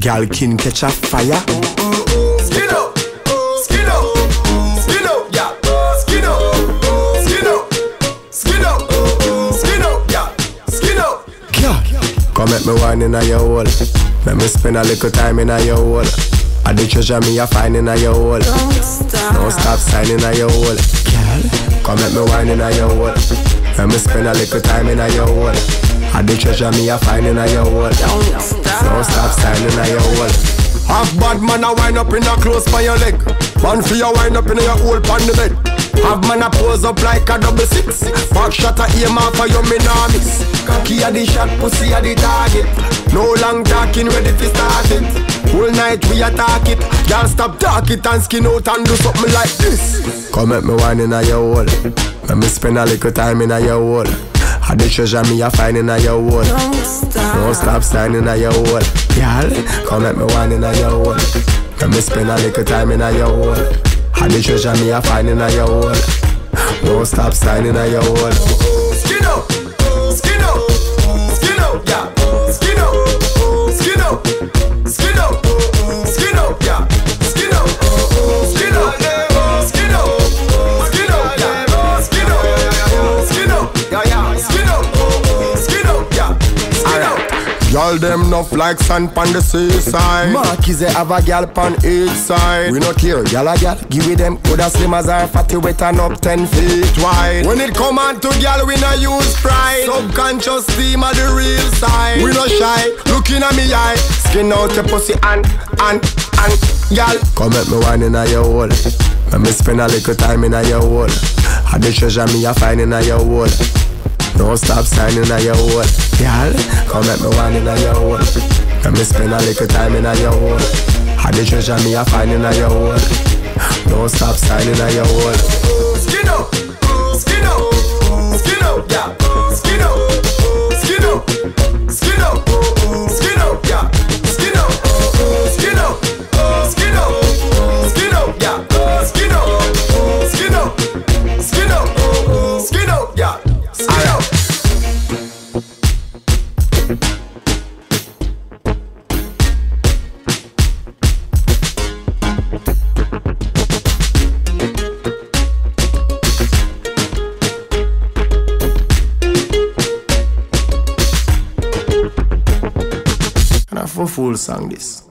Gal can catch a fire. Skin up, skin up, skin up, yeah. Skin up, skin up, skin up, skin up, yeah. Skin up. Girl, come make me wine in a your hole. Let me spend a little time in a your hole. I the treasure me a find in a your hole. Don't stop. Don't stop signing a your hole. Girl, come make me wine in a your hole. Let me spend a little time in a your hole. I the treasure me a find in a your hole. Don't stop. Don't stop signing a your hole. Half bad man a wind up in a close by your leg. Man for your wind up in your hole pan the bed. Have man a pose up like a double six. Back shot a aim off for your miss. Cocky a the shot, pussy a the target. No long talking, ready to start it. Whole night we attack it. Can't stop talk it and skin out and do something like this. Come make me wine in a your hole. Let me spend a little time in a your hole. I the treasure me a find in a your hole. Don't stop. Don't stop signing a your hole. Girl, come let me wine in a your hole. Let me spend a little time in a your hole. I the treasure me a find in a your hole. Don't stop signing a your hole. Skin up, skin up, skin up, yeah. Y'all them enough like sand pon the seaside. Marquis they have a gal pon each side. We not care, gal a gal. Give it them coulda slim as her fatty wet and up ten feet wide. When it come on to gal, we not use pride. Subconscious steam of the real side. We not shy, looking at me eye. Skin out your pussy and and and gal. Come let me wine in a your hole. Let me spend a little time in a your hole. I the treasure me a find in a your hole. Don't stop signing a your hole. Girl, come let me wine in your hole. Let me spend a little time in your hole. I the treasure me a find in your hole. Don't stop signing a your hole. Skin up, skin up, skin up, yeah. And a full fool song this.